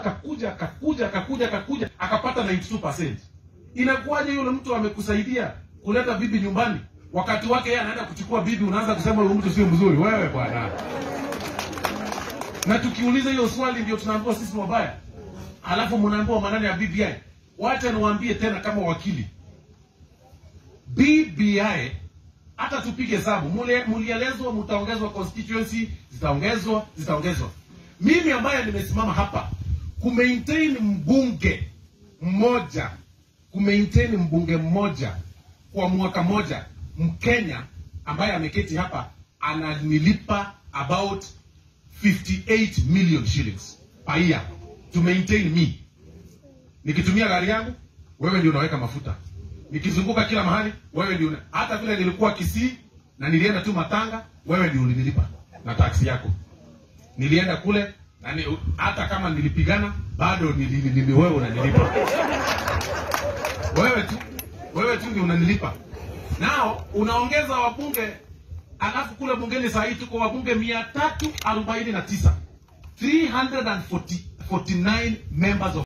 akakuja akakuja akakuja akakuja akapata 92%. Inakuwaje yule mtu amekusaidia kuleta bibi nyumbani, wakati wake yeye anaenda kuchukua bibi, unaanza kusema yule mtu sio mzuri? Wewe bwana. Na tukiuliza hiyo swali ndio tunaambiwa sisi wabaya, alafu mnaambiwa maneno ya BBI. Wacha niwaambie tena kama wakili, BBI hata tupige hesabu, mulielezwa mtaongezwa constituency, zitaongezwa zitaongezwa. Mimi ambaye nimesimama hapa kumaintain mbunge mmoja, kumaintain mbunge mmoja kwa mwaka mmoja, Mkenya ambaye ameketi hapa ananilipa about 58 million shillings per year to maintain me. Nikitumia gari yangu, wewe ndio unaweka mafuta. Nikizunguka kila mahali, wewe ndio una... hata vile nilikuwa Kisii na nilienda tu Matanga, wewe ndio ulinilipa na taksi yako. Nilienda kule na ni, hata kama nilipigana bado nili, nili, wewe unanilipa. Wewe tu wewe tu ndio unanilipa. Nao unaongeza wabunge, alafu kule bungeni saa hii tuko wabunge mia tatu arobaini na tisa 349 members of